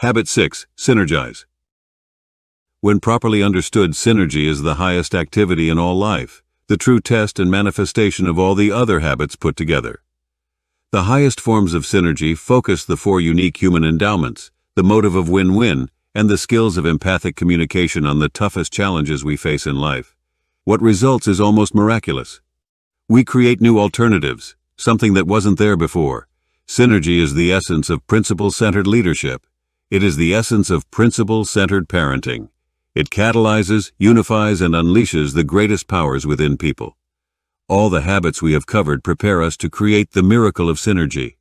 Habit 6. Synergize. When properly understood, synergy is the highest activity in all life, the true test and manifestation of all the other habits put together. The highest forms of synergy focus the four unique human endowments, the motive of win-win, and the skills of empathic communication on the toughest challenges we face in life. What results is almost miraculous. We create new alternatives, something that wasn't there before. Synergy is the essence of principle-centered leadership. It is the essence of principle-centered parenting. It catalyzes, unifies, and unleashes the greatest powers within people. All the habits we have covered prepare us to create the miracle of synergy.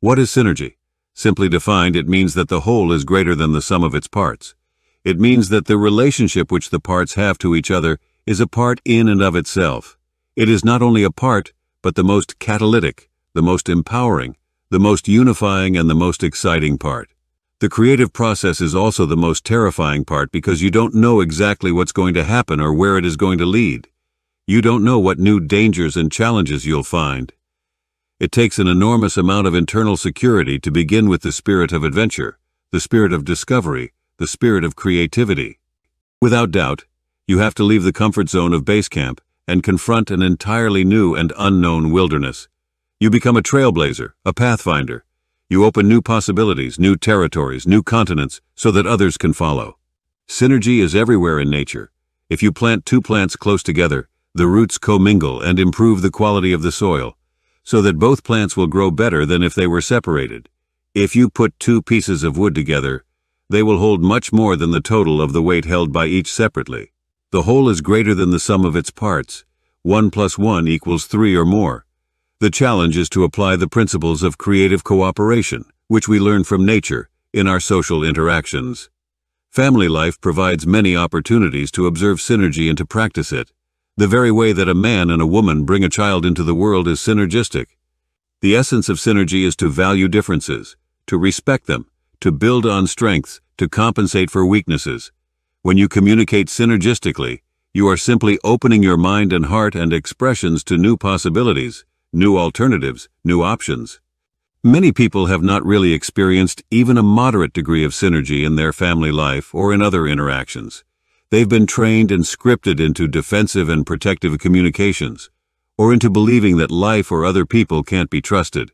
What is synergy? Simply defined, it means that the whole is greater than the sum of its parts. It means that the relationship which the parts have to each other is a part in and of itself. It is not only a part, but the most catalytic, the most empowering, the most unifying, and the most exciting part. The creative process is also the most terrifying part because you don't know exactly what's going to happen or where it is going to lead. You don't know what new dangers and challenges you'll find. It takes an enormous amount of internal security to begin with the spirit of adventure, the spirit of discovery, the spirit of creativity. Without doubt, you have to leave the comfort zone of base camp and confront an entirely new and unknown wilderness. You become a trailblazer, a pathfinder. You open new possibilities, new territories, new continents, so that others can follow. Synergy is everywhere in nature. If you plant two plants close together, the roots commingle and improve the quality of the soil, so that both plants will grow better than if they were separated. If you put two pieces of wood together, they will hold much more than the total of the weight held by each separately. The whole is greater than the sum of its parts. One plus one equals three or more. The challenge is to apply the principles of creative cooperation, which we learn from nature, in our social interactions. Family life provides many opportunities to observe synergy and to practice it. The very way that a man and a woman bring a child into the world is synergistic. The essence of synergy is to value differences, to respect them, to build on strengths, to compensate for weaknesses. When you communicate synergistically, you are simply opening your mind and heart and expressions to new possibilities, new alternatives, new options. Many people have not really experienced even a moderate degree of synergy in their family life or in other interactions. They've been trained and scripted into defensive and protective communications, or into believing that life or other people can't be trusted.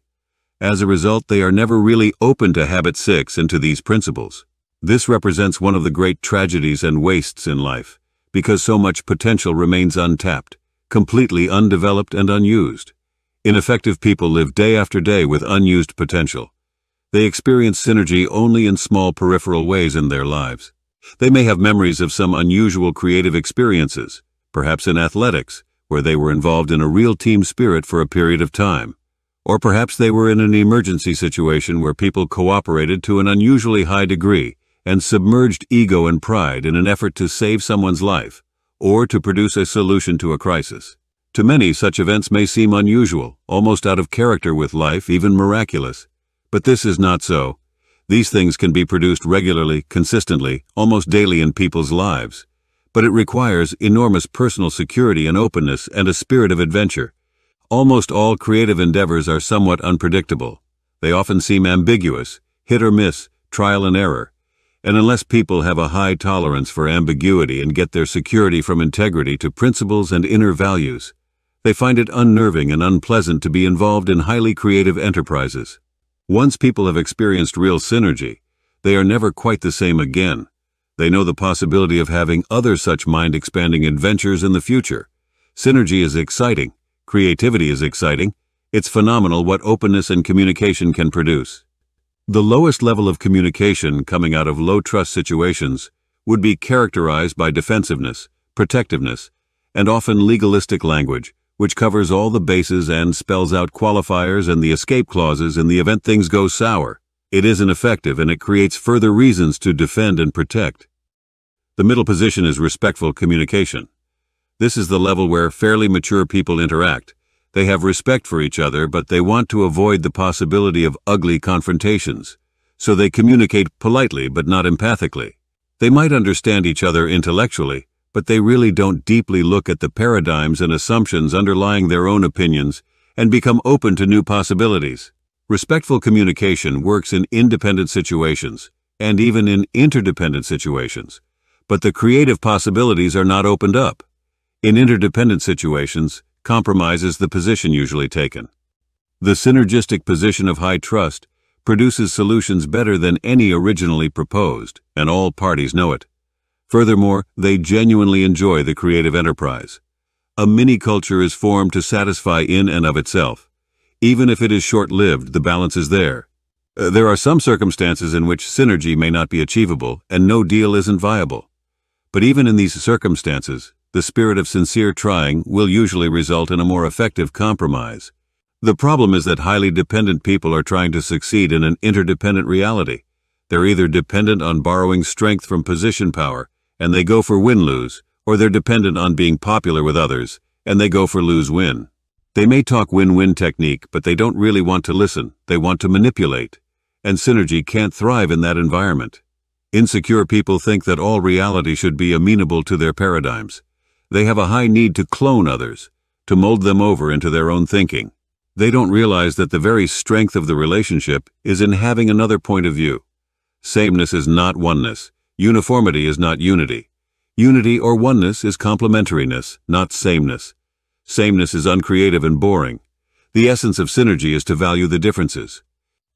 As a result, they are never really open to Habit 6 and to these principles. This represents one of the great tragedies and wastes in life, because so much potential remains untapped, completely undeveloped and unused. Ineffective people live day after day with unused potential. They experience synergy only in small peripheral ways in their lives. They may have memories of some unusual creative experiences, perhaps in athletics, where they were involved in a real team spirit for a period of time. Or perhaps they were in an emergency situation where people cooperated to an unusually high degree and submerged ego and pride in an effort to save someone's life or to produce a solution to a crisis. To many, such events may seem unusual, almost out of character with life, even miraculous. But this is not so. These things can be produced regularly, consistently, almost daily in people's lives. But it requires enormous personal security and openness and a spirit of adventure. Almost all creative endeavors are somewhat unpredictable. They often seem ambiguous, hit or miss, trial and error. And unless people have a high tolerance for ambiguity and get their security from integrity to principles and inner values, they find it unnerving and unpleasant to be involved in highly creative enterprises. Once people have experienced real synergy, they are never quite the same again. They know the possibility of having other such mind-expanding adventures in the future. Synergy is exciting. Creativity is exciting. It's phenomenal what openness and communication can produce. The lowest level of communication coming out of low-trust situations would be characterized by defensiveness, protectiveness, and often legalistic language, which covers all the bases and spells out qualifiers and the escape clauses in the event things go sour. It isn't effective and it creates further reasons to defend and protect. The middle position is respectful communication. This is the level where fairly mature people interact. They have respect for each other, but they want to avoid the possibility of ugly confrontations. So they communicate politely but not empathically. They might understand each other intellectually, but they really don't deeply look at the paradigms and assumptions underlying their own opinions and become open to new possibilities. Respectful communication works in independent situations, and even in interdependent situations. But the creative possibilities are not opened up. In interdependent situations, compromise is the position usually taken. The synergistic position of high trust produces solutions better than any originally proposed, and all parties know it. Furthermore, they genuinely enjoy the creative enterprise. A mini-culture is formed to satisfy in and of itself. Even if it is short-lived, the balance is there. Uh, there are some circumstances in which synergy may not be achievable and no deal isn't viable. But even in these circumstances, the spirit of sincere trying will usually result in a more effective compromise. The problem is that highly dependent people are trying to succeed in an interdependent reality. They're either dependent on borrowing strength from position power, and they go for win-lose, or they're dependent on being popular with others, and they go for lose-win. They may talk win-win technique, but they don't really want to listen. They want to manipulate. And synergy can't thrive in that environment. Insecure people think that all reality should be amenable to their paradigms. They have a high need to clone others, to mold them over into their own thinking. They don't realize that the very strength of the relationship is in having another point of view. Sameness is not oneness. Uniformity is not unity. Unity or oneness is complementariness, not sameness. Sameness is uncreative and boring. The essence of synergy is to value the differences.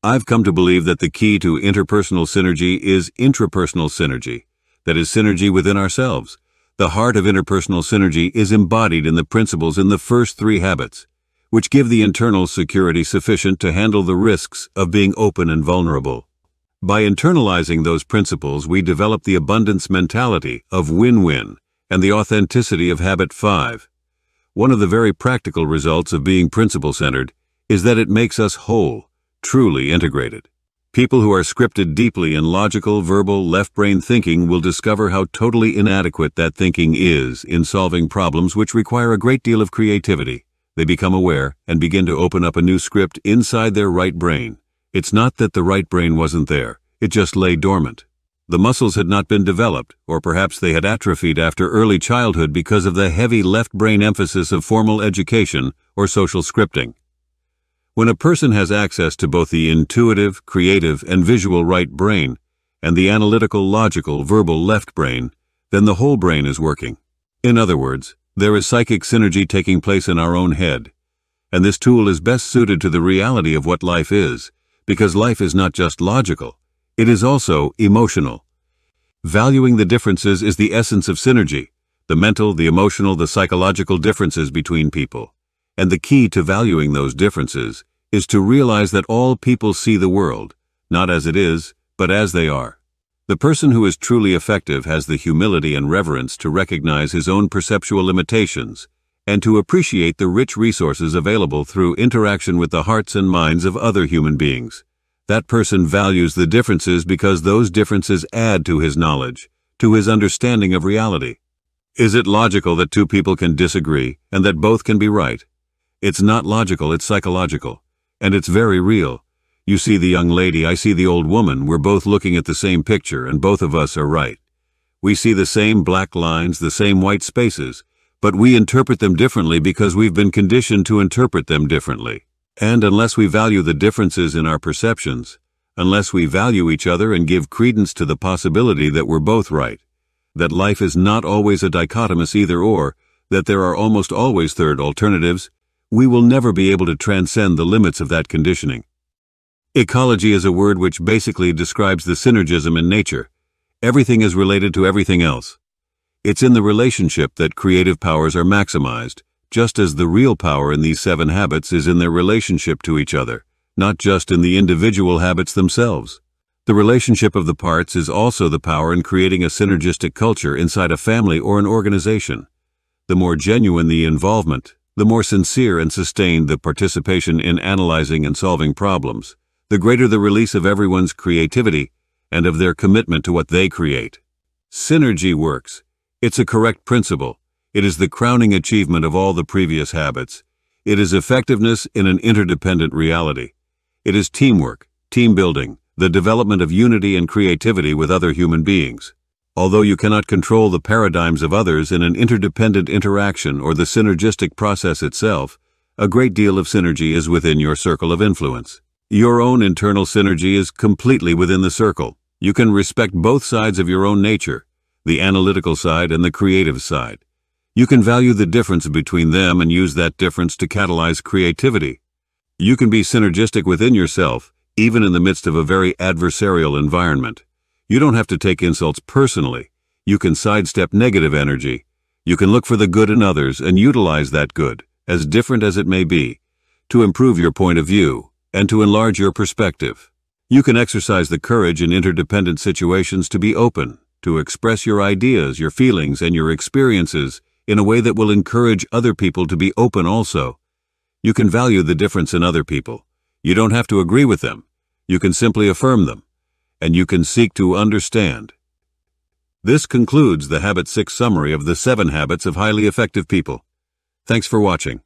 I've come to believe that the key to interpersonal synergy is intrapersonal synergy, that is synergy within ourselves. The heart of interpersonal synergy is embodied in the principles in the first three habits, which give the internal security sufficient to handle the risks of being open and vulnerable. By internalizing those principles, we develop the abundance mentality of win-win and the authenticity of Habit 5. One of the very practical results of being principle-centered is that it makes us whole, truly integrated. People who are scripted deeply in logical, verbal, left-brain thinking will discover how totally inadequate that thinking is in solving problems which require a great deal of creativity. They become aware and begin to open up a new script inside their right brain. It's not that the right brain wasn't there, it just lay dormant. The muscles had not been developed, or perhaps they had atrophied after early childhood because of the heavy left brain emphasis of formal education or social scripting. When a person has access to both the intuitive, creative, and visual right brain, and the analytical, logical, verbal left brain, then the whole brain is working. In other words, there is psychic synergy taking place in our own head, and this tool is best suited to the reality of what life is, because life is not just logical, it is also emotional. Valuing the differences is the essence of synergy, the mental, the emotional, the psychological differences between people. And the key to valuing those differences is to realize that all people see the world, not as it is, but as they are. The person who is truly effective has the humility and reverence to recognize his own perceptual limitations and to appreciate the rich resources available through interaction with the hearts and minds of other human beings. That person values the differences because those differences add to his knowledge, to his understanding of reality. Is it logical that two people can disagree and that both can be right? It's not logical, it's psychological. And it's very real. You see the young lady, I see the old woman, we're both looking at the same picture and both of us are right. We see the same black lines, the same white spaces, but we interpret them differently because we've been conditioned to interpret them differently. And unless we value the differences in our perceptions, unless we value each other and give credence to the possibility that we're both right, that life is not always a dichotomous either-or, that there are almost always third alternatives, we will never be able to transcend the limits of that conditioning. Ecology is a word which basically describes the synergism in nature. Everything is related to everything else. It's in the relationship that creative powers are maximized, just as the real power in these seven habits is in their relationship to each other, not just in the individual habits themselves. The relationship of the parts is also the power in creating a synergistic culture inside a family or an organization. The more genuine the involvement, the more sincere and sustained the participation in analyzing and solving problems, the greater the release of everyone's creativity and of their commitment to what they create. Synergy works it's a correct principle. It is the crowning achievement of all the previous habits. It is effectiveness in an interdependent reality. It is teamwork, team building, the development of unity and creativity with other human beings. Although you cannot control the paradigms of others in an interdependent interaction or the synergistic process itself, a great deal of synergy is within your circle of influence. Your own internal synergy is completely within the circle. You can respect both sides of your own nature, the analytical side and the creative side. You can value the difference between them and use that difference to catalyze creativity. You can be synergistic within yourself, even in the midst of a very adversarial environment. You don't have to take insults personally. You can sidestep negative energy. You can look for the good in others and utilize that good, as different as it may be, to improve your point of view and to enlarge your perspective. You can exercise the courage in interdependent situations to be open, to express your ideas, your feelings, and your experiences in a way that will encourage other people to be open also. You can value the difference in other people. You don't have to agree with them. You can simply affirm them. And you can seek to understand. This concludes the Habit 6 summary of the 7 Habits of Highly Effective People. Thanks for watching.